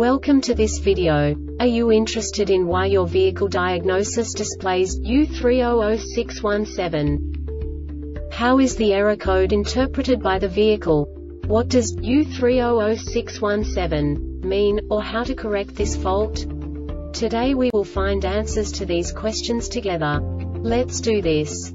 Welcome to this video. Are you interested in why your vehicle diagnosis displays U300617? How is the error code interpreted by the vehicle? What does U300617 mean, or how to correct this fault? Today we will find answers to these questions together. Let's do this.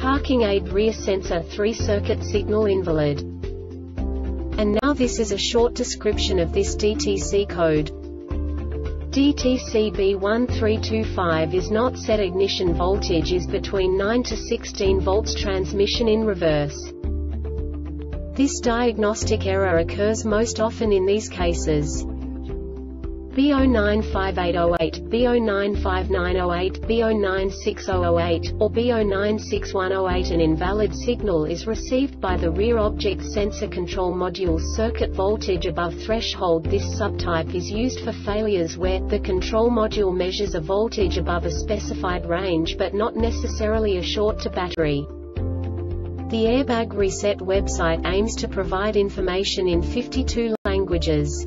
Parking aid rear sensor 3-circuit signal invalid. And now this is a short description of this DTC code. DTC B1325 is not set ignition voltage is between 9 to 16 volts transmission in reverse. This diagnostic error occurs most often in these cases. B095808, B095908, B096008, or B096108 An invalid signal is received by the rear object sensor control module circuit voltage above threshold This subtype is used for failures where, the control module measures a voltage above a specified range but not necessarily a short to battery. The Airbag Reset website aims to provide information in 52 languages.